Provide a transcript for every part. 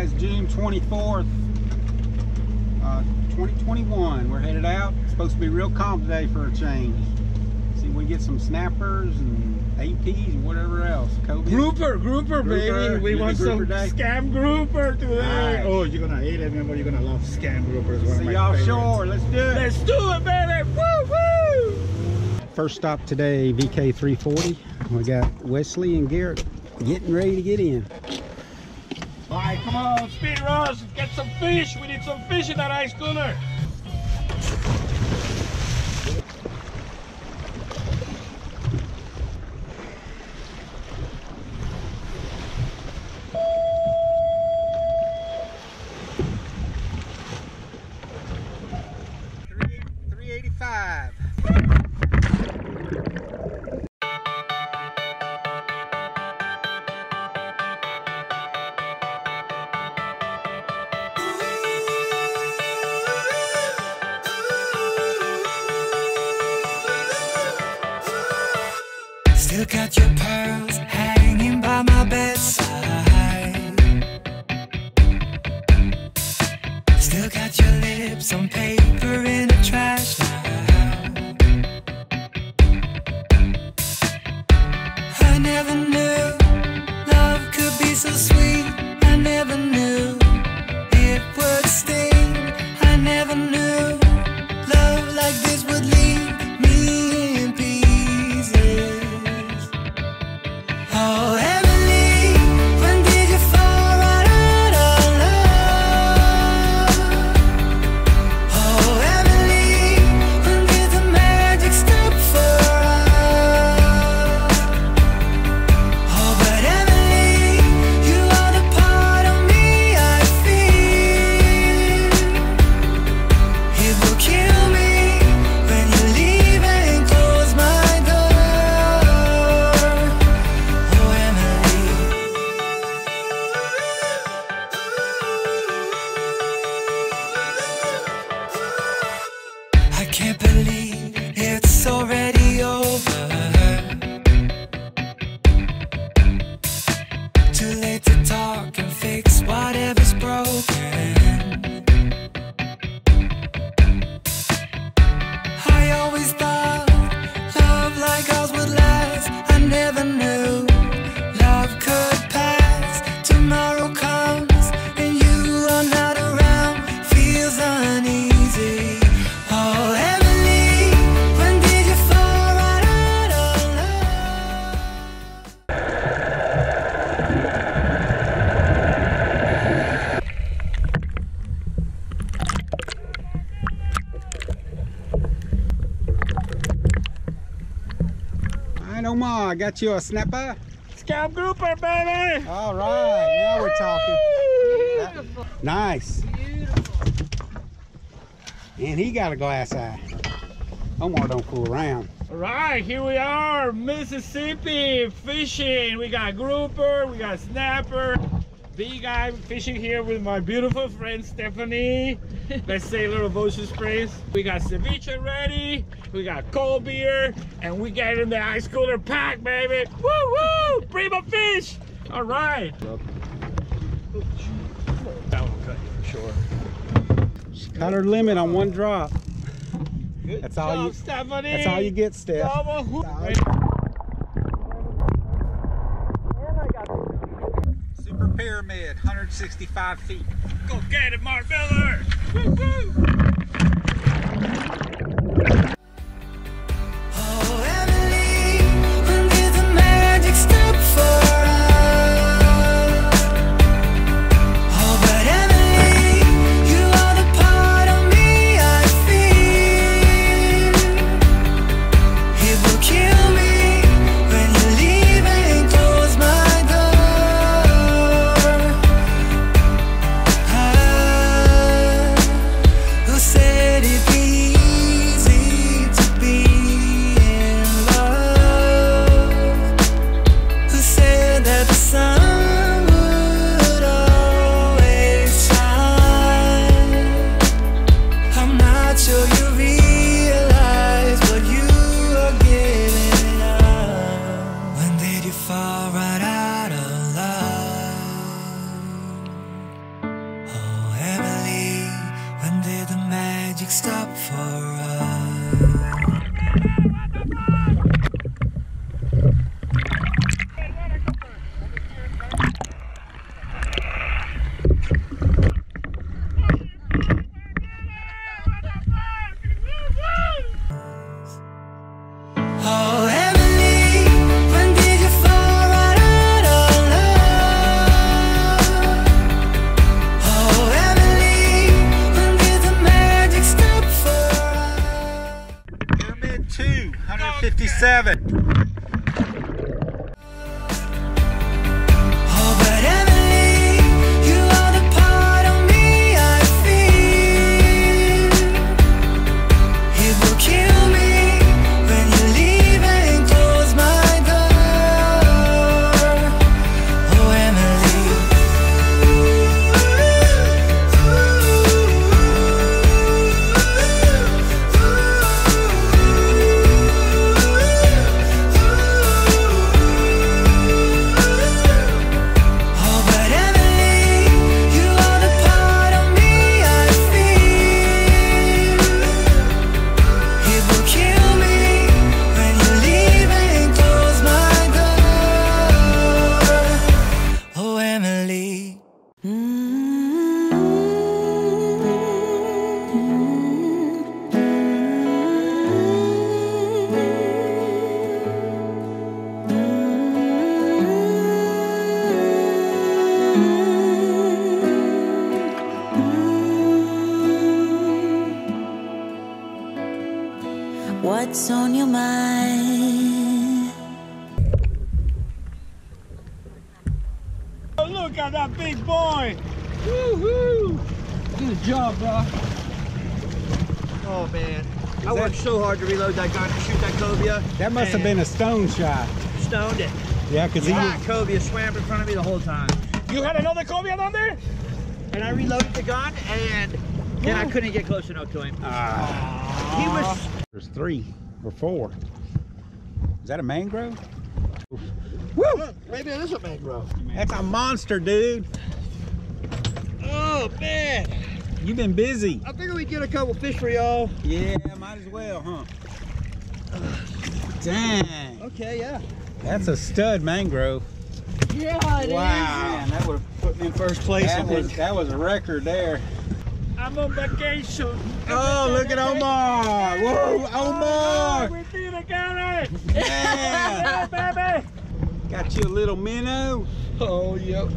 It's June 24th, uh, 2021. We're headed out. It's supposed to be real calm today for a change. See, we get some snappers and APs and whatever else. Kobe. Grouper, grouper, Grouper. baby. We You want some day? scamp grouper today. Alright. Oh, you're gonna hate it, man, but you're gonna love scamp groupers. See y'all shore. Let's do it. Let's do it, baby. Woo woo. First stop today, VK 340. We got Wesley and Garrett getting ready to get in. Come on, speed rush. Get some fish. We need some fish in that ice cooler. Still got your pearls hanging by my bedside. Still got your lips on I got you a snapper. Scamp grouper, baby. All right, now we're talking. Nice. And he got a glass eye. Omar don't fool around. All right, here we are, Mississippi fishing. We got grouper, we got snapper. Big guy fishing here with my beautiful friend Stephanie. Let's say a little Votion Springs. We got ceviche ready, we got cold beer, and we got in the ice cooler pack, baby. Woo woo! Primo fish! All right. That one cut you for sure. Cut her limit on one drop. Good That's all you- Stephanie. That's all you get, Steph. Super Pyramid, 165 feet. Go get it, Mark Miller! Woo magic stop for What's on your mind? Look at that big boy. Woo-hoo. Good job, bro. Oh man, I that- worked so hard to reload that gun to shoot that cobia. That must have been a stone shot. stoned it. Yeah, because he That was. cobia swam in front of me the whole time, You had another cobia down there? and I reloaded the gun, and then I couldn't get close enough to him. Ah, He was there's three or four. Is that a mangrove? Woo! Maybe it is a mangrove. That's a monster, dude. Oh man, You've been busy. I figured we'd get a couple fish for y'all. Yeah, might as well, huh? Dang, Okay, yeah. that's a stud mangrove. Yeah, it Wow. Man, that would have put me in first place. That was, that was a record there. I'm on vacation. Oh, look at Omar. Whoa, Omar. Oh, we did it, got. Yeah. Yeah, baby. Got you a little minnow. Oh, yep.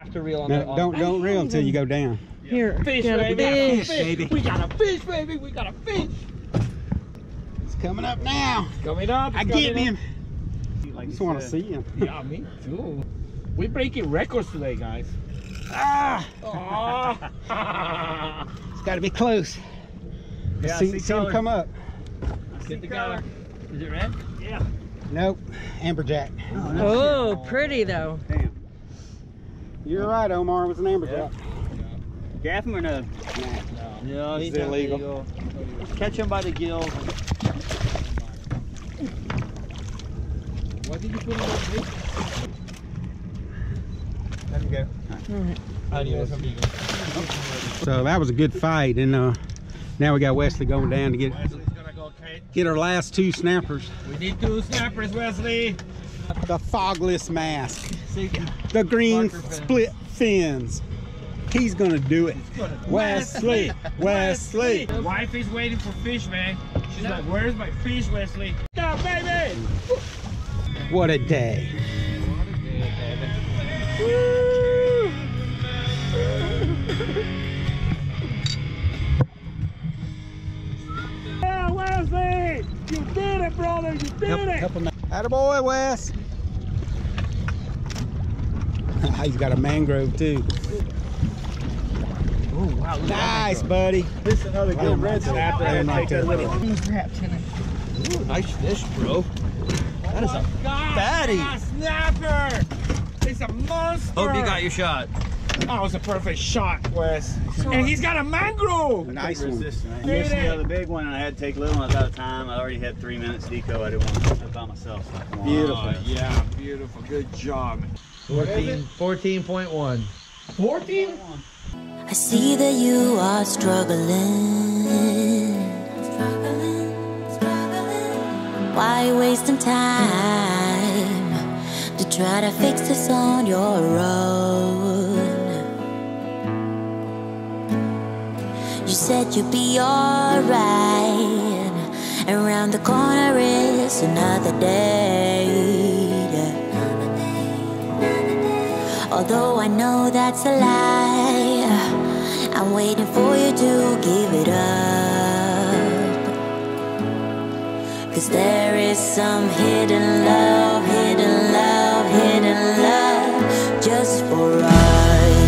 Have to reel on No, don't don't reel until you go down. Here, Fish, got a baby. We got a fish. fish. baby. We got a fish, baby. We got a fish. It's coming up now. Coming up. I coming get up. him. Like Just want to see him. Yeah, me too. We're breaking records today, guys. Ah, Oh. it's got to be close. Let's Yeah, see, see see him come up. Get the color. Is it red? Yeah. Nope, amberjack. Oh, pretty though. Damn. You're right, Omar. It was an amberjack. Gaff him or no? No, It's he's illegal. illegal. Catch him by the gills. What did you put in that fish? Let him go. Adios, So that was a good fight, and uh, now we got Wesley going down to get go get our last two snappers. We need two snappers, Wesley. The fogless mask, See, the green Marker fins. split fins. He's gonna do it. Wesley, Wesley. The wife is waiting for fish, man. She's like, where's my fish, Wesley? Go, baby! What a day. Attaboy, Wes. He's got a mangrove too. Oh, wow. look at that Nice, mangrove. buddy. This is another good him right there. snapper. Lay him right Take that there. little- Ooh, nice fish, bro. That is a oh God, fatty. a snapper! It's a monster! Hope you got your shot. That was a perfect shot, Wes. And he's got a mangrove. Nice one. I missed the other big one and I had to take little one. Out of time. I already had three minutes deco. I didn't want to do it by myself. So I come. Beautiful. Oh, yeah, beautiful. Good job. 14, 14.1. 14? I see that you are struggling. Why wasting time to try to fix this on your own? You said you'd be alright. Around the corner is another day. Although I know that's a lie, I'm waiting for you to give it up. Cause there is some hidden love, hidden love, hidden love just for us.